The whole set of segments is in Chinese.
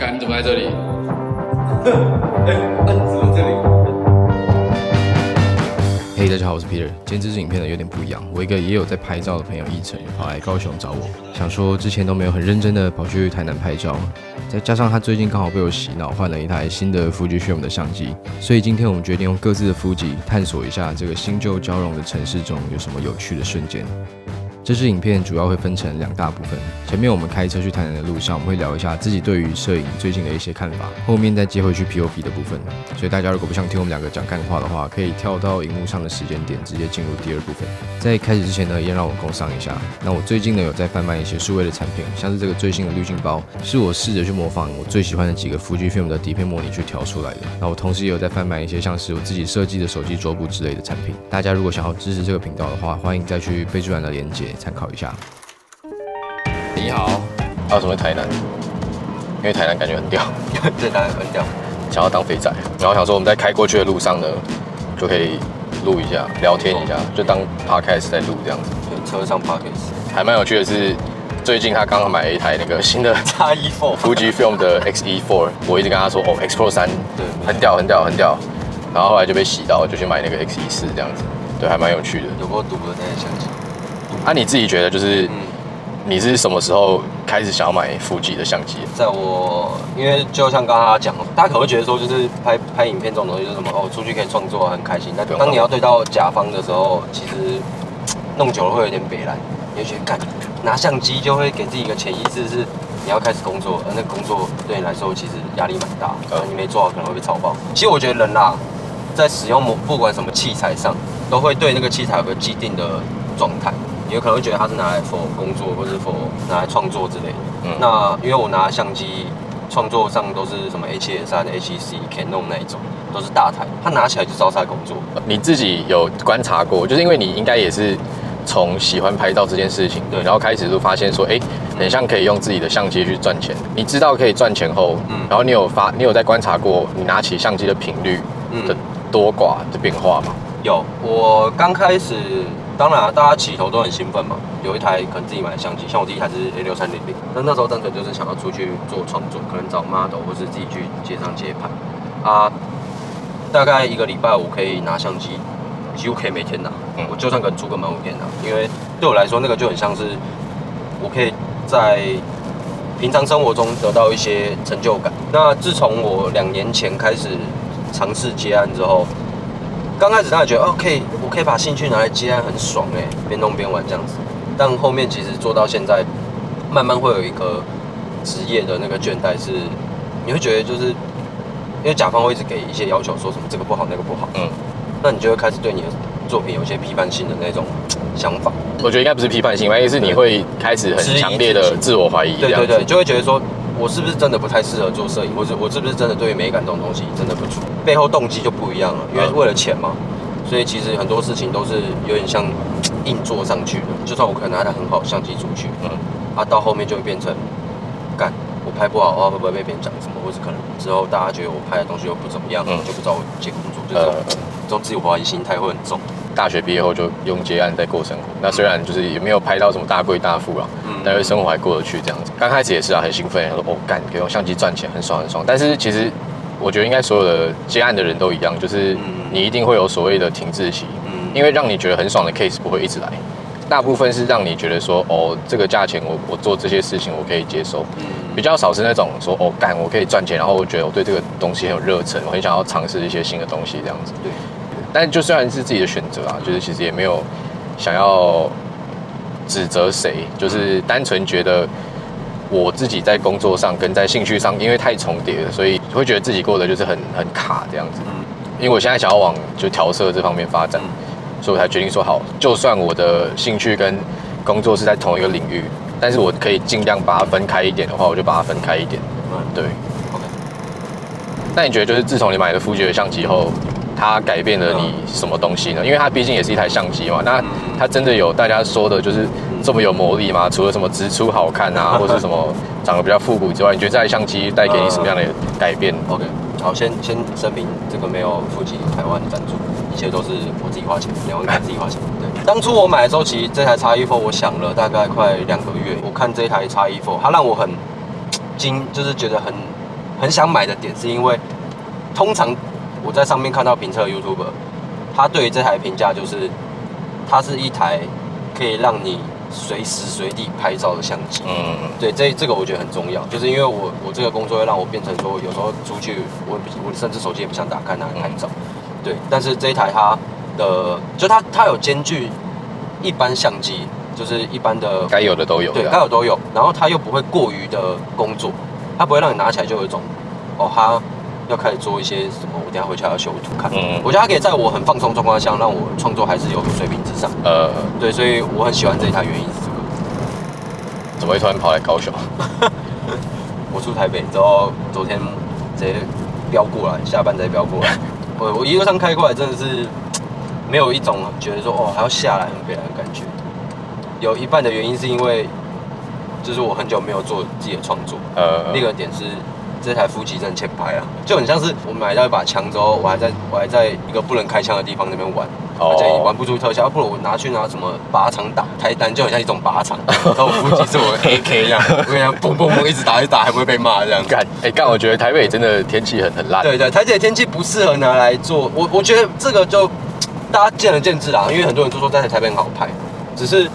干，你怎么在这里？哎，怎么这里？嘿，大家好，我是 Peter。今天这支影片呢有点不一样，我一个也有在拍照的朋友一晨跑来高雄找我，想说之前都没有很认真的跑去台南拍照，再加上他最近刚好被我洗脑换了一台新的 Fujifilm 的相机，所以今天我们决定用各自的 Fuji 探索一下这个新旧交融的城市中有什么有趣的瞬间。这支影片主要会分成两大部分。前面我们开车去台南的路上，我们会聊一下自己对于摄影最近的一些看法。后面再接回去 POP 的部分。所以大家如果不想听我们两个讲干话的话，可以跳到荧幕上的时间点，直接进入第二部分。在开始之前呢，也让我工商一下。那我最近呢有在贩卖一些数位的产品，像是这个最新的滤镜包，是我试着去模仿我最喜欢的几个 Fujifilm 的底片模拟去调出来的。那我同时也有在贩卖一些像是我自己设计的手机桌布之类的产品。大家如果想要支持这个频道的话，欢迎再去备注栏的链接参考一下。你好，还有什么台南？因为台南感觉很屌，对，当然很屌。想要当肥仔，然后想说我们在开过去的路上呢，就可以录一下，聊天一下，就当 podcast 在录这样子。对，车上 podcast 还蛮有趣的是，最近他刚刚买了一台那个新的 X-E4 Fujifilm 的 X-E4，我一直跟他说哦，X Pro 三，对，很屌，很屌，很屌。然后后来就被洗到，就去买那个 X-E4 这样子，对，还蛮有趣的。有过赌的那些相机。啊，你自己觉得就是？你是什么时候开始想要买富吉的相机？在我，因为就像刚刚他讲，大家可能会觉得说，就是拍拍影片这种东西，就是什么哦，出去可以创作很开心。但当你要对到甲方的时候，其实弄久了会有点北来。你会觉得干拿相机就会给自己一个潜意识是你要开始工作，而那工作对你来说其实压力蛮大。呃，你没做好可能会被炒爆。其实我觉得人啦，在使用某不管什么器材上，都会对那个器材有个既定的状态。有可能会觉得它是拿来 for 工作，或是 for 拿来创作之类的。嗯，那因为我拿相机创作上都是什么 H3、HC、Canon 那一种，都是大台，它拿起来就招在工作。你自己有观察过，就是因为你应该也是从喜欢拍照这件事情，对，然后开始就发现说，哎，很像可以用自己的相机去赚钱。你知道可以赚钱后，嗯，然后你有发，你有在观察过你拿起相机的频率的多寡的变化吗？有，我刚开始。当然，大家起头都很兴奋嘛，有一台可能自己买的相机，像我第一台是 A 六三零零，那那时候单纯就是想要出去做创作，可能找 model 或是自己去街上街拍啊。大概一个礼拜我可以拿相机，几乎可以每天拿，我就算可能出个门五天拿，因为对我来说那个就很像是我可以在平常生活中得到一些成就感。那自从我两年前开始尝试接案之后。刚开始大家觉得哦，可以，我可以把兴趣拿来接案，很爽哎，边弄边玩这样子。但后面其实做到现在，慢慢会有一个职业的那个倦怠，是你会觉得就是因为甲方会一直给一些要求，说什么这个不好那个不好，嗯，那你就会开始对你的作品有一些批判性的那种想法。我觉得应该不是批判性，应该是你会开始很强烈的自我怀疑，对对对，就会觉得说。我是不是真的不太适合做摄影，或者我是不是真的对于美感这种东西真的不足？背后动机就不一样了，因为为了钱嘛，所以其实很多事情都是有点像硬做上去的。就算我可能拿的很好相机出去，嗯，啊，到后面就会变成干我拍不好的话，会不会被别人讲什么？或者可能之后大家觉得我拍的东西又不怎么样，就不找我接工作，就这种这种自我怀疑心态会很重。大学毕业后就用接案在过生活，那虽然就是也没有拍到什么大贵大富啊，嗯，但是生活还过得去这样子。刚开始也是啊，很兴奋，说哦干，可以用相机赚钱，很爽很爽。但是其实我觉得应该所有的接案的人都一样，就是你一定会有所谓的停滞期，嗯，因为让你觉得很爽的 case 不会一直来，大部分是让你觉得说哦这个价钱我我做这些事情我可以接受，嗯，比较少是那种说哦干我可以赚钱，然后我觉得我对这个东西很有热忱，我很想要尝试一些新的东西这样子，对。但就虽然是自己的选择啊，就是其实也没有想要指责谁，就是单纯觉得我自己在工作上跟在兴趣上，因为太重叠了，所以会觉得自己过得就是很很卡这样子。因为我现在想要往就调色这方面发展，所以我才决定说好，就算我的兴趣跟工作是在同一个领域，但是我可以尽量把它分开一点的话，我就把它分开一点。嗯，对。OK。那你觉得就是自从你买了富士的相机后？它改变了你什么东西呢？因为它毕竟也是一台相机嘛。那它真的有大家说的，就是这么有魔力吗？除了什么直出好看啊，或是什么长得比较复古之外，你觉得这台相机带给你什么样的改变？OK，好，先先声明，这个没有富集台湾赞助，一切都是我自己花钱，两万块自己花钱。对，当初我买的时候，其实这台叉一 Four 我想了大概快两个月。我看这台叉一 Four，它让我很 惊，就是觉得很很想买的点，是因为通常我在上面看到评测 YouTube，他对于这台评价就是，它是一台可以让你随时随地拍照的相机。嗯，对，这这个我觉得很重要，就是因为我我这个工作会让我变成说，有时候出去，我我甚至手机也不想打开拿来拍照。对，但是这一台它的，就它它有兼具一般相机，就是一般的该有的都有。对，该有都有。然后它又不会过于的工作，它不会让你拿起来就有一种，哦，它要开始做一些什么，我等下回去还要修图看。嗯我觉得它可以在我很放松状况下，让我创作还是有水平之上。呃，对，所以我很喜欢这一台，原因是这个。怎么会突然跑来高雄？我出台北之后，昨天直接飙过来，下班再飙过来。我我一路上开过来，真的是没有一种觉得说哦还要下来很北来的感觉。有一半的原因是因为，就是我很久没有做自己的创作。呃，另一个点是这台夫妻真的欠拍啊，就很像是我买到一把枪之后，我还在我还在一个不能开枪的地方那边玩，哦而且玩不出特效，不如我拿去拿什么靶场打，台单就很像一种靶场，然后我夫妻是我的 AK 一样，我跟你讲，嘣嘣嘣一直打一直打，还不会被骂这样。干，哎干，我觉得台北真的天气很很烂。对对，台北的天气不适合拿来做，我我觉得这个就大家见仁见智啦，因为很多人都说在台北很好拍，只是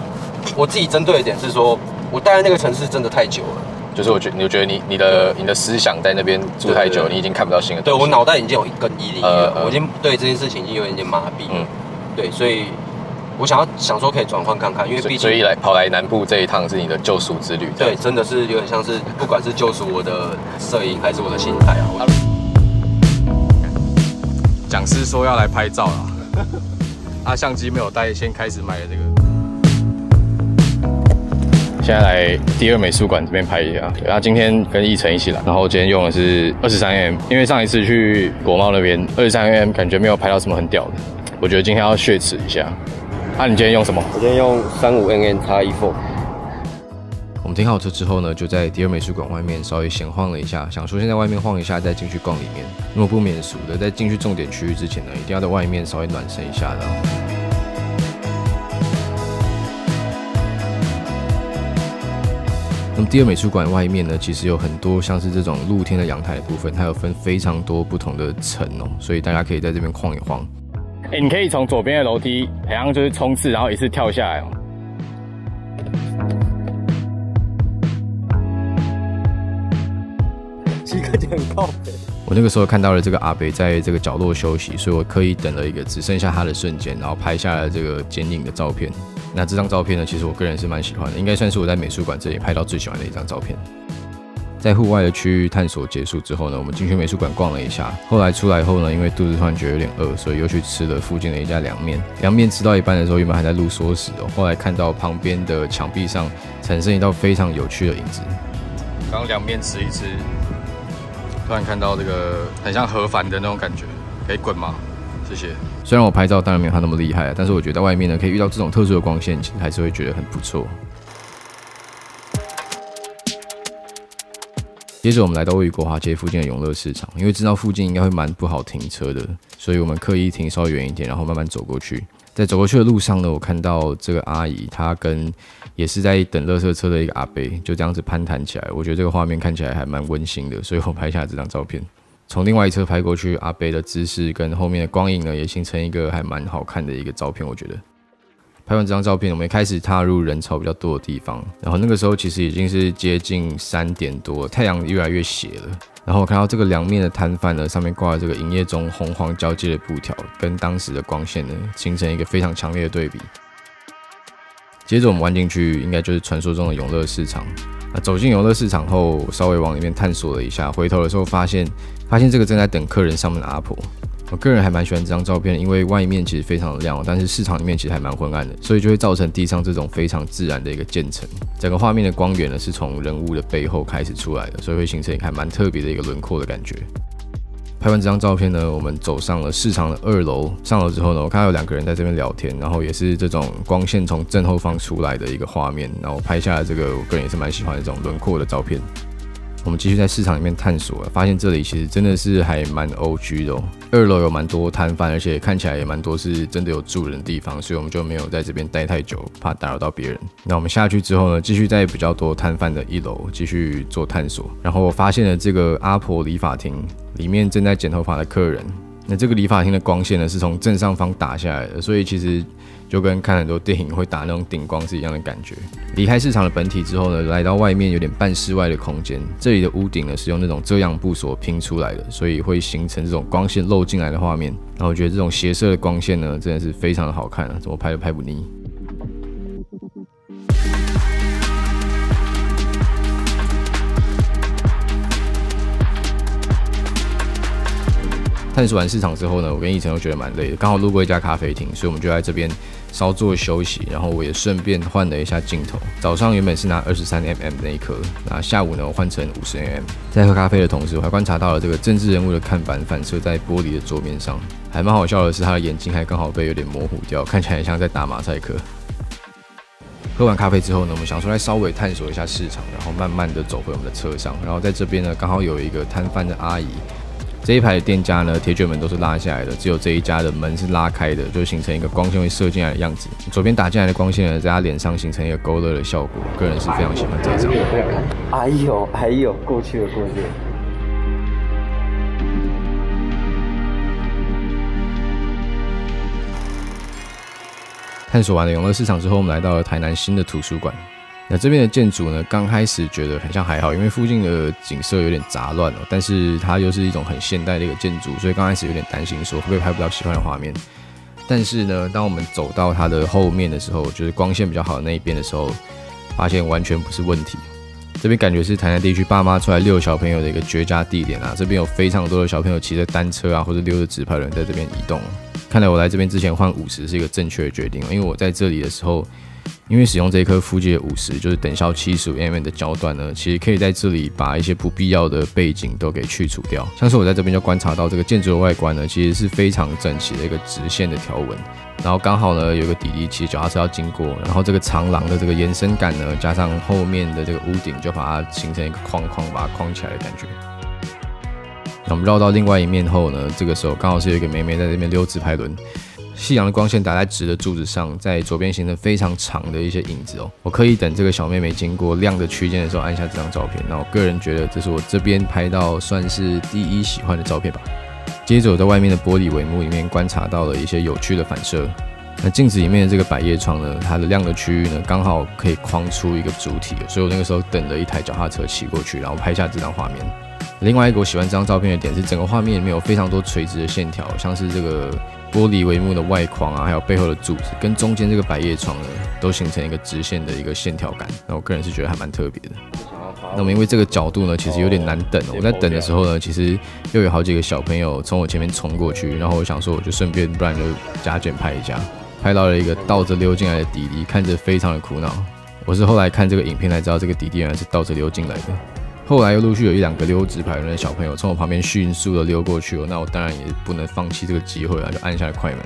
我自己针对的点是说，我待在那个城市真的太久了。就是我觉得，你觉得你你的你的思想在那边住太久，你已经看不到新的对。我脑袋已经有一根毅力我已经对这件事情已经有一点点麻痹。嗯嗯，对，所以我想要想说可以转换看看，因为毕所以所以来跑来南部这一趟是你的救赎之旅。对，真的是有点像是不管是救赎我的摄影还是我的心态啊。我讲师说要来拍照啦，他 相机没有带，先开始买了这个。现在来第二美术馆这边拍一下，对，他今天跟奕晨一起来，然后今天用的是二十三 mm，因为上一次去国贸那边二十三 mm 感觉没有拍到什么很屌的，我觉得今天要血耻一下。啊，你今天用什么？我今天用三五 mm 叉一 Four。我们停好车之后呢，就在第二美术馆外面稍微闲晃了一下，想说先在外面晃一下，再进去逛里面。那么不免俗的，在进去重点区域之前呢，一定要在外面稍微暖身一下的。那么第二美术馆外面呢，其实有很多像是这种露天的阳台的部分，它有分非常多不同的层哦，所以大家可以在这边晃一晃。哎、你可以从左边的楼梯，好像就是冲刺，然后一次跳下来哦。其实看起来很靠。我那个时候看到了这个阿北在这个角落休息，所以我刻意等了一个只剩下他的瞬间，然后拍下了这个剪影的照片。那这张照片呢，其实我个人是蛮喜欢的，应该算是我在美术馆这里拍到最喜欢的一张照片。在户外的区域探索结束之后呢，我们进去美术馆逛了一下。后来出来后呢，因为肚子突然觉得有点饿，所以又去吃了附近的一家凉面。凉面吃到一半的时候，原本还在录缩时哦，后来看到旁边的墙壁上产生一道非常有趣的影子。刚凉面吃一吃，突然看到这个很像河帆的那种感觉，可以滚吗？谢谢。虽然我拍照当然没有他那么厉害，但是我觉得在外面呢，可以遇到这种特殊的光线，其实还是会觉得很不错。接着我们来到位于国华街附近的永乐市场，因为知道附近应该会蛮不好停车的，所以我们刻意停稍微远一点，然后慢慢走过去。在走过去的路上呢，我看到这个阿姨，她跟也是在等垃圾车的一个阿伯，就这样子攀谈起来。我觉得这个画面看起来还蛮温馨的，所以我拍下了这张照片。从另外一侧拍过去，阿伯的姿势跟后面的光影呢，也形成一个还蛮好看的一个照片。我觉得拍完这张照片，我们开始踏入人潮比较多的地方。然后那个时候其实已经是接近三点多，太阳越来越斜了。然后我看到这个凉面的摊贩呢，上面挂了这个营业中红黄交界的布条，跟当时的光线呢，形成一个非常强烈的对比。接着我们弯进去，应该就是传说中的永乐市场。走进游乐市场后，稍微往里面探索了一下，回头的时候发现，发现这个正在等客人上门的阿婆。我个人还蛮喜欢这张照片，因为外面其实非常的亮，但是市场里面其实还蛮昏暗的，所以就会造成地上这种非常自然的一个渐层。整个画面的光源呢是从人物的背后开始出来的，所以会形成一个蛮特别的一个轮廓的感觉。拍完这张照片呢，我们走上了市场的二楼。上楼之后呢，我看到有两个人在这边聊天，然后也是这种光线从正后方出来的一个画面，然后拍下来这个我个人也是蛮喜欢的这种轮廓的照片。我们继续在市场里面探索，发现这里其实真的是还蛮 O G 的。哦二楼有蛮多摊贩，而且看起来也蛮多是真的有住人的地方，所以我们就没有在这边待太久，怕打扰到别人。那我们下去之后呢，继续在比较多摊贩的一楼继续做探索。然后我发现了这个阿婆理发厅里面正在剪头发的客人。那这个理发厅的光线呢，是从正上方打下来的，所以其实。就跟看很多电影会打那种顶光是一样的感觉。离开市场的本体之后呢，来到外面有点半室外的空间。这里的屋顶呢是用那种遮阳布所拼出来的，所以会形成这种光线漏进来的画面。然后我觉得这种斜射的光线呢，真的是非常的好看啊，怎么拍都拍不腻。探索完市场之后呢，我跟奕晨都觉得蛮累的，刚好路过一家咖啡厅，所以我们就在这边稍作休息。然后我也顺便换了一下镜头。早上原本是拿二十三 mm 那一颗，那下午呢我换成五十 mm。在喝咖啡的同时，我还观察到了这个政治人物的看板反射在玻璃的桌面上，还蛮好笑的是，他的眼睛还刚好被有点模糊掉，看起来像在打马赛克。喝完咖啡之后呢，我们想说来稍微探索一下市场，然后慢慢的走回我们的车上。然后在这边呢，刚好有一个摊贩的阿姨。这一排的店家呢，铁卷门都是拉下来的，只有这一家的门是拉开的，就形成一个光线会射进来的样子。左边打进来的光线呢，在他脸上形成一个勾勒的效果，个人是非常喜欢这一张。哎呦，哎呦，过去了，过去了。探索完了永乐市场之后，我们来到了台南新的图书馆。那这边的建筑呢，刚开始觉得很像还好，因为附近的景色有点杂乱哦。但是它又是一种很现代的一个建筑，所以刚开始有点担心说会不会拍不到喜欢的画面。但是呢，当我们走到它的后面的时候，就是光线比较好的那一边的时候，发现完全不是问题。这边感觉是台南地区爸妈出来遛小朋友的一个绝佳地点啊！这边有非常多的小朋友骑着单车啊，或者溜着直排轮在这边移动。看来我来这边之前换五十是一个正确的决定，因为我在这里的时候。因为使用这一颗富界五十，就是等效七十五 mm 的焦段呢，其实可以在这里把一些不必要的背景都给去除掉。像是我在这边就观察到这个建筑的外观呢，其实是非常整齐的一个直线的条纹。然后刚好呢有一个底其实脚踏车要经过，然后这个长廊的这个延伸感呢，加上后面的这个屋顶，就把它形成一个框框，把它框起来的感觉。那我们绕到另外一面后呢，这个时候刚好是有一个妹妹在这边溜直排轮。夕阳的光线打在直的柱子上，在左边形成非常长的一些影子哦。我刻意等这个小妹妹经过亮的区间的时候按下这张照片。那我个人觉得这是我这边拍到算是第一喜欢的照片吧。接着我在外面的玻璃帷幕里面观察到了一些有趣的反射。那镜子里面的这个百叶窗呢，它的亮的区域呢刚好可以框出一个主体，所以我那个时候等了一台脚踏车骑过去，然后拍下这张画面。另外一个我喜欢这张照片的点是，整个画面里面有非常多垂直的线条，像是这个。玻璃帷幕的外框啊，还有背后的柱子，跟中间这个百叶窗呢，都形成一个直线的一个线条感。那我个人是觉得还蛮特别的。那么因为这个角度呢，其实有点难等。我在等的时候呢，其实又有好几个小朋友从我前面冲过去，然后我想说，我就顺便不然就加卷拍一下，拍到了一个倒着溜进来的弟弟，看着非常的苦恼。我是后来看这个影片才知道，这个弟弟原来是倒着溜进来的。后来又陆续有一两个溜直排轮的小朋友从我旁边迅速的溜过去了，那我当然也不能放弃这个机会啊，就按下了快门。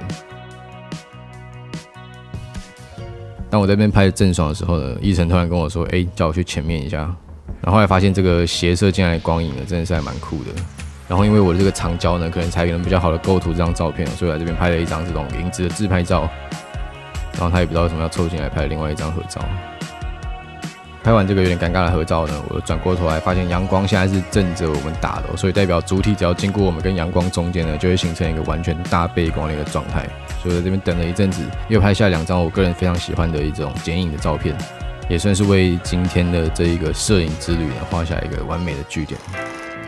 当我在那边拍的正爽的时候呢，医生突然跟我说：“哎，叫我去前面一下。”然后后来发现这个斜射进来的光影呢，真的是还蛮酷的。然后因为我的这个长焦呢，可能采用比较好的构图这张照片，所以来这边拍了一张这种影子的自拍照。然后他也不知道为什么要凑进来拍另外一张合照。拍完这个有点尴尬的合照呢，我转过头来发现阳光现在是正着我们打的，所以代表主体只要经过我们跟阳光中间呢，就会形成一个完全大背光的一个状态。所以在这边等了一阵子，又拍下两张我个人非常喜欢的一种剪影的照片，也算是为今天的这一个摄影之旅呢画下一个完美的句点。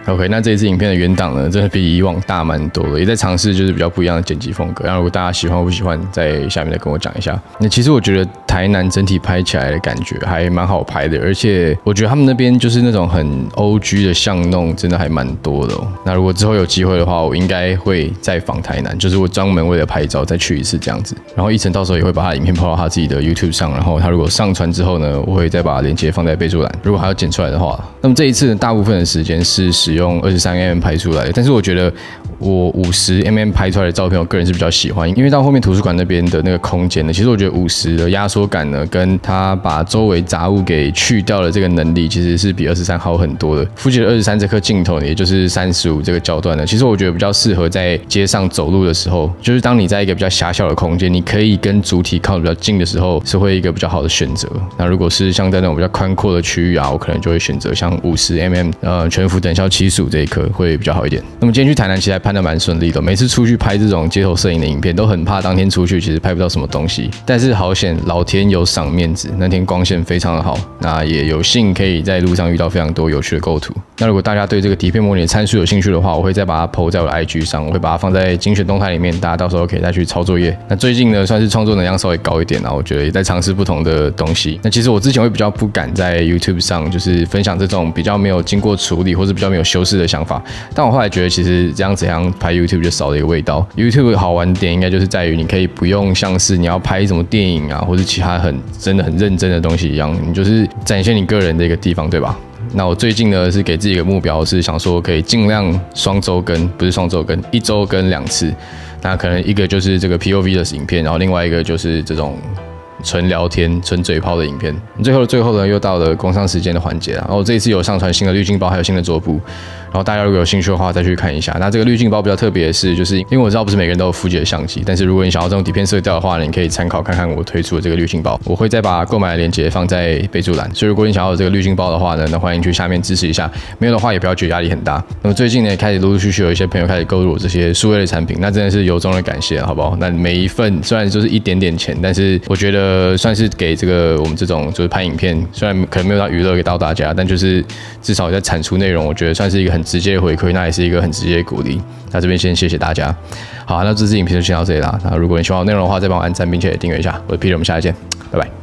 OK，那这一次影片的原档呢，真的比以往大蛮多的，也在尝试就是比较不一样的剪辑风格。然后如果大家喜欢或不喜欢，在下面再跟我讲一下。那其实我觉得台南整体拍起来的感觉还蛮好拍的，而且我觉得他们那边就是那种很 O G 的巷弄，真的还蛮多的。那如果之后有机会的话，我应该会再访台南，就是我专门为了拍照再去一次这样子。然后一晨到时候也会把他影片抛到他自己的 YouTube 上，然后他如果上传之后呢，我会再把链接放在备注栏。如果还要剪出来的话，那么这一次呢大部分的时间是使使用二十三 mm 拍出来的，但是我觉得我五十 mm 拍出来的照片，我个人是比较喜欢，因为到后面图书馆那边的那个空间呢，其实我觉得五十的压缩感呢，跟它把周围杂物给去掉的这个能力，其实是比二十三好很多的。富吉的二十三这颗镜头，也就是三十五这个焦段呢，其实我觉得比较适合在街上走路的时候，就是当你在一个比较狭小的空间，你可以跟主体靠得比较近的时候，是会一个比较好的选择。那如果是像在那种比较宽阔的区域啊，我可能就会选择像五十 mm 呃全幅等效七十五这一颗会比较好一点。那么今天去台南其实还拍的蛮顺利的，每次出去拍这种街头摄影的影片，都很怕当天出去其实拍不到什么东西，但是好险老天有赏面子，那天光线非常的好，那也有幸可以在路上遇到非常多有趣的构图。那如果大家对这个底片模拟的参数有兴趣的话，我会再把它 PO 在我的 IG 上，我会把它放在精选动态里面，大家到时候可以再去抄作业。那最近呢，算是创作能量稍微高一点啊，我觉得也在尝试不同的东西。那其实我之前会比较不敢在 YouTube 上就是分享这种比较没有经过处理或者比较没有修饰的想法，但我后来觉得其实这样怎样拍 YouTube 就少了一个味道。YouTube 好玩点应该就是在于你可以不用像是你要拍什么电影啊或者其他很真的很认真的东西一样，你就是展现你个人的一个地方，对吧？那我最近呢是给自己一个目标，是想说可以尽量双周更，不是双周更，一周更两次。那可能一个就是这个 POV 的影片，然后另外一个就是这种纯聊天、纯嘴炮的影片。最后的最后呢，又到了工商时间的环节。然后这一次有上传新的滤镜包，还有新的桌布。然后大家如果有兴趣的话，再去看一下。那这个滤镜包比较特别的是，就是因为我知道不是每个人都有富吉的相机，但是如果你想要这种底片色调的话呢，你可以参考看看我推出的这个滤镜包。我会再把购买的链接放在备注栏，所以如果你想要这个滤镜包的话呢，那欢迎去下面支持一下。没有的话也不要觉得压力很大。那么最近呢，也开始陆陆续续有一些朋友开始购入我这些数位的产品，那真的是由衷的感谢，好不好？那每一份虽然就是一点点钱，但是我觉得呃算是给这个我们这种就是拍影片，虽然可能没有到娱乐给到大家，但就是至少在产出内容，我觉得算是一个很直接的回馈。那也是一个很直接的鼓励。那这边先谢谢大家。好，那这支影片就先到这里啦。那如果你喜欢我内容的话，再帮我按赞并且订阅一下。我是 Peter，我们下期见，拜拜。